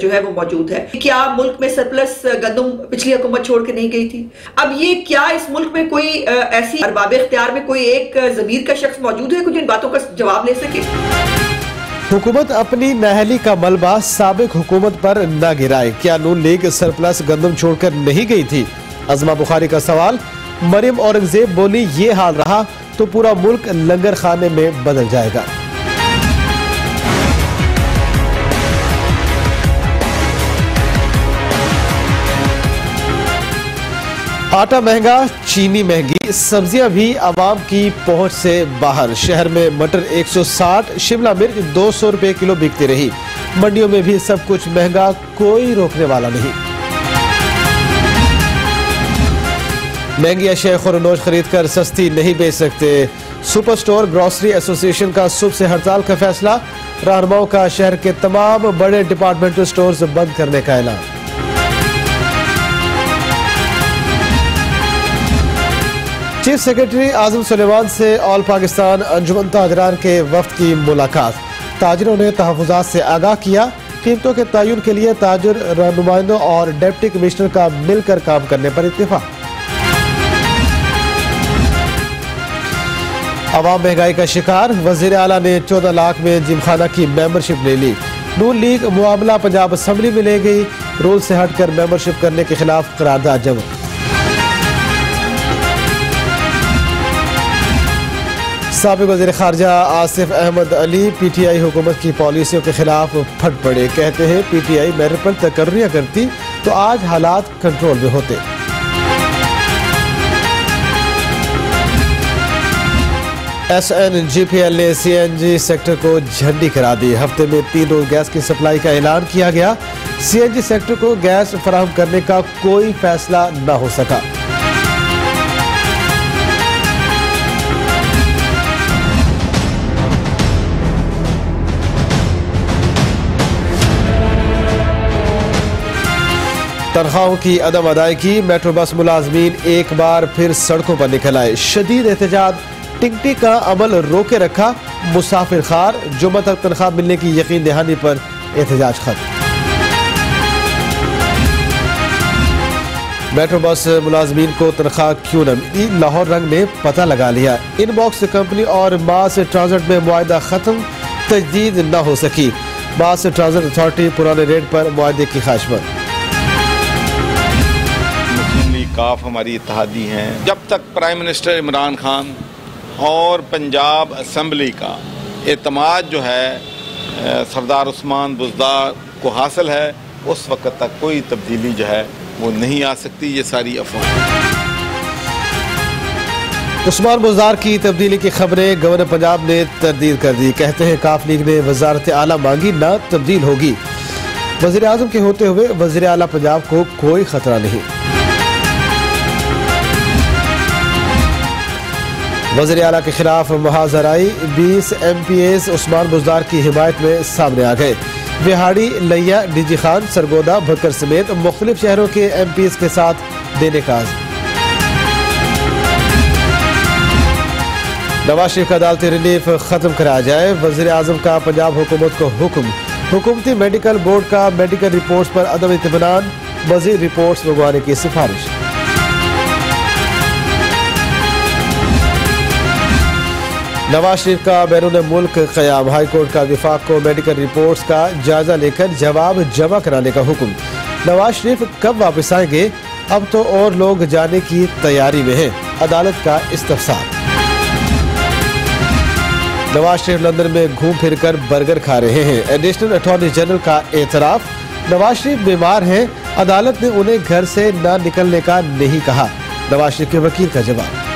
جو ہے وہ موجود ہے کیا ملک میں سرپلس گندم پچھلی حکومت چھوڑ کے نہیں گئی تھی؟ اب یہ کیا اس ملک میں کوئی ایسی ارباب اختیار میں کوئی ایک ضمیر کا شخص موجود ہے کچھ ان باتوں کا جواب لے سکے؟ حکومت اپنی نہلی کا ملبہ سابق حکومت پر نہ گرائے۔ کیا نون لیگ سرپلس گندم چھوڑ کر نہیں گئی تھی؟ عظمہ بخاری کا سوال۔ مریم اورنگزیب بولی یہ حال رہا تو پورا ملک لنگر خانے میں بدل جائے گا۔ آٹا مہنگا، چینی مہنگی، سبزیاں بھی عوام کی پہنچ سے باہر۔ شہر میں مٹر ایک سو ساٹھ، شملہ مرچ دو سو روپے کلو بکتی رہی۔ منڈیوں میں بھی سب کچھ مہنگا، کوئی روکنے والا نہیں۔ مہنگی اشیاء خورنوش خرید کر سستی نہیں بیچ سکتے۔ سپر سٹور گروسری ایسوسیشن کا صبح سے ہڑتال کا فیصلہ۔ رہنماؤں کا شہر کے تمام بڑے ڈپارٹمنٹل سٹورز بند کرنے کا اعلان۔ چیف سیکرٹری آزم سلیمان سے آل پاکستان انجمن تاجران کے وفد کی ملاقات۔ تاجروں نے تحفظات سے آگاہ کیا۔ قیمتوں کے تعین کے لیے تاجر نمائندوں اور ڈیپٹی کمشنر کا مل کر کام کرنے پر اتفاق۔ عوام مہنگائی کا شکار۔ وزیر اعلیٰ نے چودہ لاکھ میں جم خانہ کی ممبرشپ لے لی۔ نون لیگ معاملہ پنجاب اسمبلی میں لے گئی۔ رول سے ہٹ کر ممبرشپ کرنے کے خلاف قرارداد جمع۔ سابق وزیر خارجہ Asif Ahmad Ali P T I حکومت کی پالیسیوں کے خلاف پھٹ پڑے۔ کہتے ہیں، پی ٹی آئی میرے پر تقرریاں کرتی تو آج حالات کنٹرول میں ہوتے۔ S N G P L نے سی این جی سیکٹر کو جھنڈی کرا دی۔ ہفتے میں تین روز گیس کی سپلائی کا اعلان کیا گیا۔ سی این جی سیکٹر کو گیس فراہم کرنے کا کوئی فیصلہ نہ ہو سکا۔ تنخواہوں کی عدم ادائیگی، میٹرو بس ملازمین ایک بار پھر سڑکوں پر نکل آئے۔ شدید احتجاج، ٹنگٹی کا عمل روکے رکھا مسافر خار۔ جمعہ تک تنخواہ ملنے کی یقین دہانی پر احتجاج ختم۔ میٹرو بس ملازمین کو تنخواہ کیوں نہ ملی؟ لاہور رنگ نے پتہ لگا لیا۔ ان باکس کمپنی اور ماس ٹرانزٹ میں معاہدہ ختم، تجدید نہ ہو سکی۔ ماس ٹرانزٹ اتھارٹی پرانے ریٹ پر معاہدے کی خواہش مند۔ کاف ہماری اتحادی ہیں۔ جب تک پرائم منسٹر عمران خان اور پنجاب اسمبلی کا اعتماد جو ہے سردار عثمان بزدار کو حاصل ہے، اس وقت تک کوئی تبدیلی جو ہے وہ نہیں آ سکتی، یہ ساری افواہ عثمان بزدار کی تبدیلی کی خبریں گورنر پنجاب نے تردید کر دی۔ کہتے ہیں کاف لیگ نے وزارت اعلیٰ مانگی نہ تبدیل ہوگی۔ وزیر اعظم کے ہوتے ہوئے وزیر اعلیٰ پنجاب کو کوئی خطرہ نہیں۔ وزیر اعلیٰ کے خلاف محاذرائی بیس M P S Usman Buzdar کی حمایت میں سامنے آ گئے۔ وہاڑی لیا ڈی جی خان، سرگودا، بھکر سمیت مختلف شہروں کے ایم پی ایس کے ساتھ دینے کا نواز شریف کا عدالتی ریلیف ختم کرا جائے۔ وزیر اعظم کا پنجاب حکومت کو حکم۔ حکومتی میڈیکل بورڈ کا میڈیکل رپورٹس پر عدم اطمینان۔ مزید رپورٹس منگوانے کی سفارش۔ نواز شریف کا بیرون ملک قیام۔ ہائی کورٹ کا وفاق کو میڈیکل رپورٹس کا جائزہ لے کر جواب جمع کرانے کا حکم۔ نواز شریف کب واپس آئیں گے؟ اب تو اور لوگ جانے کی تیاری میں ہیں۔ عدالت کا استفسار۔ نواز شریف لندن میں گھوم پھر کر برگر کھا رہے ہیں۔ ایڈیشنل اٹارنی جنرل کا اعتراف۔ نواز شریف بیمار ہیں۔ عدالت نے انہیں گھر سے نہ نکلنے کا نہیں کہا۔ نواز شریف کے وکیل کا جواب۔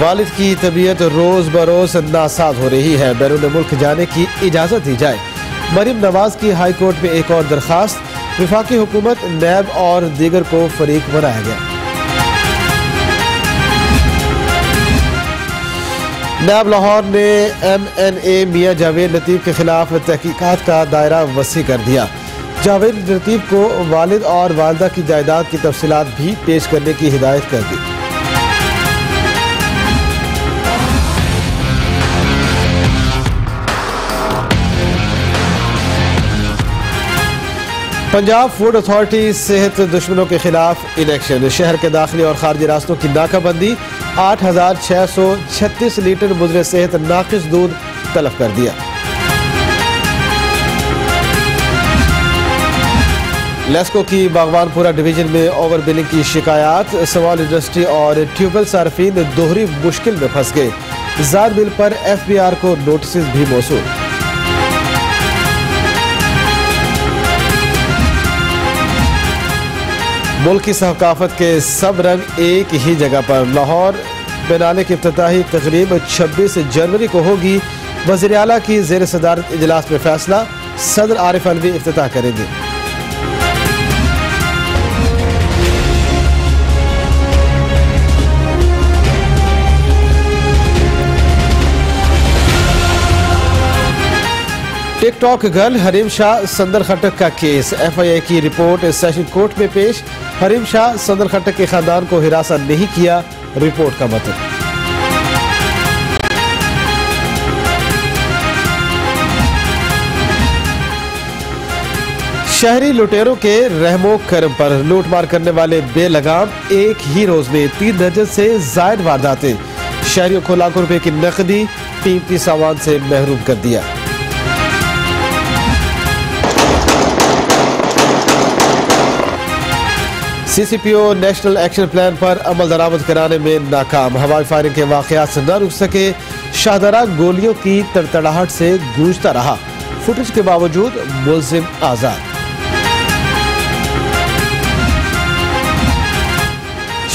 والد کی طبیعت روز بروز ناساز ہو رہی ہے۔ بیرون ملک جانے کی اجازت دی جائے۔ مریم نواز کی ہائی کورٹ میں ایک اور درخواست۔ وفاقی حکومت نیب اور دیگر کو فریق بنایا گیا۔ نیب لاہور نے ایم این اے میاں جاوید لطیف کے خلاف تحقیقات کا دائرہ وسیع کر دیا۔ جاوید لطیف کو والد اور والدہ کی جائیداد کی تفصیلات بھی پیش کرنے کی ہدایت کر دی۔ پنجاب فوڈ اتھارٹی صحت دشمنوں کے خلاف الیکشن، شہر کے داخلی اور خارجی راستوں کی ناکہ بندی آٹھ ہزار چھ سو چھتیس لیٹر مضر صحت ناقص دودھ طلب کر دیا۔ لیسکو کی باغوان پورا ڈویژن میں اوور بلنگ کی شکایات، سوال انڈسٹری اور ٹیوبل صارفین دوہری مشکل میں پھنس گئے۔ زاد بل پر ایف بی آر کو نوٹسز بھی موصول۔ ملک کی ثقافت کے سب رنگ ایک ہی جگہ پر۔ لاہور بینالے کی افتتاحی تقریب چھبیس جنوری کو ہوگی۔ وزیر اعلیٰ کی زیر صدارت اجلاس میں فیصلہ۔ صدر عارف الوی افتتاح کریں گے۔ ٹک ٹاک گرل حریم شاہ سندر خٹک کا کیس۔ ایف آئی اے کی رپورٹ سیشن کورٹ میں پیش۔ حریم شاہ سندر خٹک کے خاندان کو ہراساں نہیں کیا۔ رپورٹ کا مطلب۔ شہری لوٹیروں کے رحم و کرم پر لوٹ مار کرنے والے بے لگام ایک ہی روز میں تین درجن سے زائد وارداتیں۔ شہریوں کو لاکھوں روپے کی نقدی قیمتی سامان سے محروم کر دیا۔ C C P O national action plan پر عمل درآمد کرانے میں ناکام۔ ہوائی فائرنگ کے واقعات سے نہ رک سکے شاہدرہ گولیوں کی تڑتڑاہٹ سے گونجتا رہا۔ فوٹیج کے باوجود ملزم آزاد۔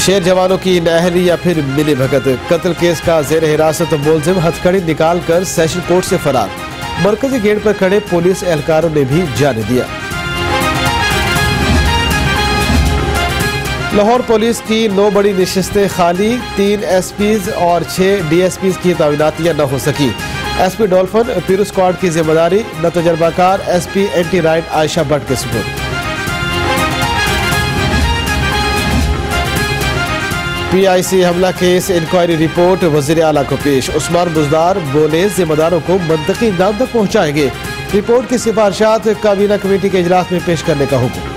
شیر جوانوں کی نہری یا پھر ملی بھگت۔ قتل کیس کا زیر حراست ملزم ہتھکڑی نکال کر سیشن کورٹ سے فرار۔ مرکزی گیٹ پر کھڑے پولیس اہلکاروں نے بھی جانے دیا۔ لاہور پولیس کی نو بڑی نشستیں خالی، تین ایس پیز اور چھ ڈی ایس پیز کی تعیناتیاں نہ ہو سکی۔ S P dolphin PERU squad کی ذمہ داری، نہ تجربہ کار، S P anti riot Ayesha Butt کے سپورٹ پی آئی سی حملہ کیس انکوائری رپورٹ وزیر اعلیٰ کو پیش۔ عثمان بزدار بولے ذمہ داروں کو منطقی اقدام تک پہنچائیں گے۔ رپورٹ کی سفارشات کابینہ کمیٹی کے اجلاس میں پیش کرنے کا حکم۔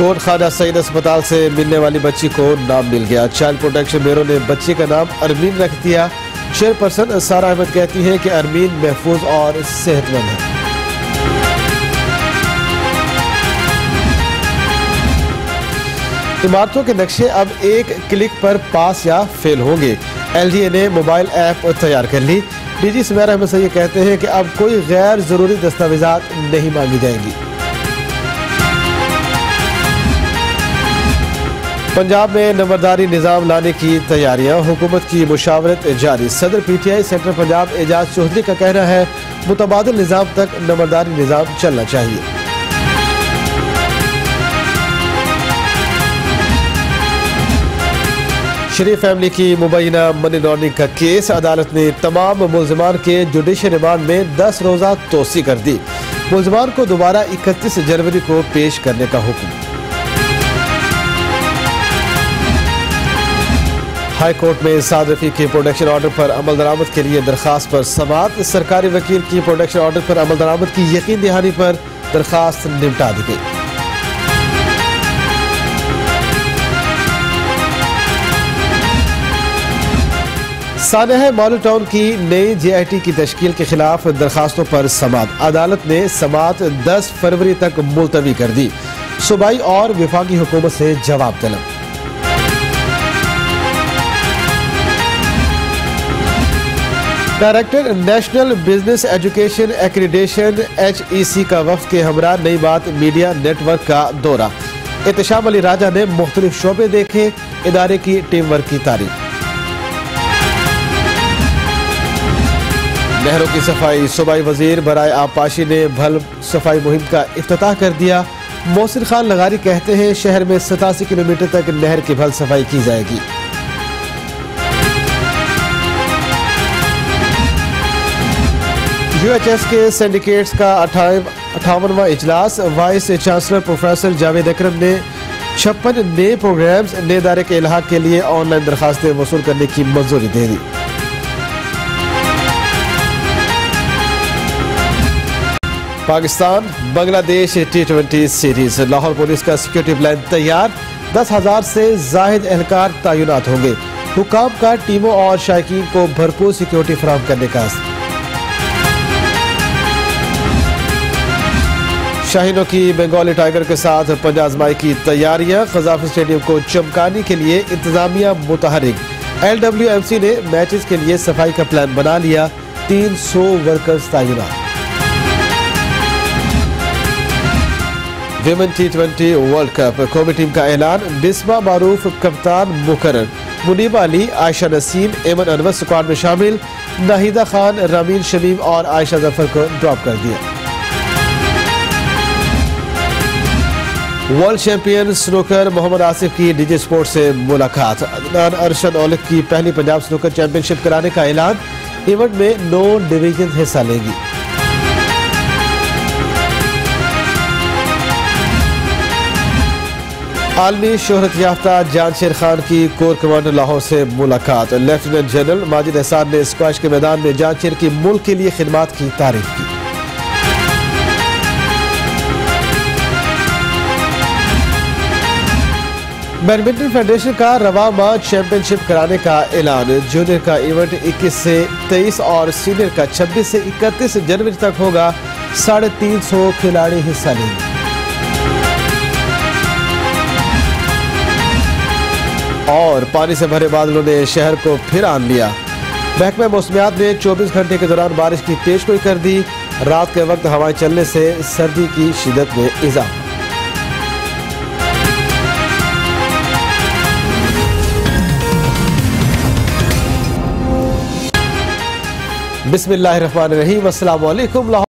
کوٹ خانہ سعید اسپتال سے ملنے والی بچی کو نام مل گیا۔ چائلڈ پروٹیکشن بیورو نے بچی کا نام ارمین رکھ دیا۔ چیئر پرسن سارا احمد کہتی ہے کہ ارمین محفوظ اور صحت مند ہے عمارتوں کے نقشے اب ایک کلک پر پاس یا فیل ہوں گے۔ ایل ڈی اے نے موبائل ایپ تیار کر لی۔ ڈی جی سمیر احمد سید کہتے ہیں کہ اب کوئی غیر ضروری دستاویزات نہیں مانگی جائیں گی۔ پنجاب میں نمبرداری نظام لانے کی تیاریاں، حکومت کی مشاورت جاری۔ صدر P T I centre Punjab, Ijaz Chaudhry کا کہنا ہے، متبادل نظام تک نمبرداری نظام چلنا چاہیے۔ شریف فیملی کی مبینہ منی لانڈرنگ کا کیس۔ عدالت نے تمام ملزمان کے جوڈیشل ریمانڈ میں دس روزہ توسیع کر دی۔ ملزمان کو دوبارہ اکتیس جنوری کو پیش کرنے کا حکم۔ ہائی کورٹ میں سعد رفیق کے پروڈکشن آرڈر پر عمل درآمد کے لیے درخواست پر سماعت سرکاری وکیل کی پروڈکشن آرڈر پر عمل درآمد کی یقین دہانی پر درخواست نمٹا دی گئی۔ سانحہ مالو ٹاؤن کی نئی جے آئی ٹی کی تشکیل کے خلاف درخواستوں پر سماعت۔ عدالت نے سماعت دس فروری تک ملتوی کر دی۔ صوبائی اور وفاقی حکومت سے جواب طلب۔ Director national business education accreditation H E C کا وفد کے ہمراہ نئی بات میڈیا نیٹ ورک کا دورہ۔ احتشام علی راجہ نے مختلف شعبے دیکھے، ادارے کی ٹیم ورک کی تعریف۔ نہروں کی صفائی، صوبائی وزیر برائے آبپاشی نے بھل صفائی مہم کا افتتاح کر دیا۔ محسن خان لغاری کہتے ہیں، شہر میں ستاسی کلومیٹر تک نہر کی بھل صفائی کی جائے گی۔ یو ایچ ایس کے سینڈیکیٹس کا اٹھاونواں اجلاس۔ Vice chancellor professor Javed Akram نے چھپن نئے پروگرامز، نئے دارے کے الحاق کے لیے آن لائن درخواستیں وصول کرنے کی منظوری دے دی۔ Pakistan, Bangladesh T twenty series. Lahore police کا سیکیورٹی پلان تیار۔ دس ہزار سے زاہد اہلکار تعینات ہوں گے۔ حکام کا ٹیموں اور شائقین کو بھرپور سیکیورٹی فراہم کرنے کا شاہینوں کی بنگالی ٹائیگر کے ساتھ پنجہ آزمائی کی تیاریاں۔ قذافی اسٹیڈیم کو چمکانے کے لیے انتظامیہ متحرک۔ ایل ڈبلیو ایم سی نے میچز کے لیے صفائی کا پلان بنا لیا۔ تین سو ورکرز تعینات۔ Women T twenty world cup. قومی ٹیم کا اعلان۔ بسما معروف کپتان مقرر۔ منیب علی، عائشہ نسیم، ایمن انور سکواد میں شامل۔ ناہیدہ خان، رامین شمیم اور عائشہ ظفر کو ڈراپ کر دیا۔ World champion snooker Muhammad Asif کی ڈی جے سپورٹ سے ملاقات۔ عدنان ارشد اولک کی پہلی پنجاب سنوکر چیمپئن شپ کرانے کا اعلان۔ ایونٹ میں نو ڈویژن حصہ لیں گی۔ عالمی شہرت یافتہ جان شیر خان کی کور کمانڈر لاہور سے ملاقات۔ لیفٹیننٹ جنرل ماجد احسان نے اسکواش کے میدان میں جان شیر کی ملک کے لیے خدمات کی تعریف کی۔ بیڈمنٹن فیڈریشن کا رواں ماہ چیمپئن شپ کرانے کا اعلان۔ جونیئر کا ایونٹ اکیس سے تیئیس اور سینئر کا چھبیس سے اکتیس جنوری تک ہوگا۔ ساڑھے تین سو کھلاڑی حصہ لیں۔ گے اور پانی سے بھرے بادلوں نے شہر کو پھر آن لیا۔ محکمہ موسمیات نے چوبیس گھنٹے کے دوران بارش کی پیش گوئی کر دی۔ رات کے وقت ہوائیں چلنے سے سردی کی شدت میں اضافہ۔ بسم اللہ الرحمن الرحیم السلام علیکم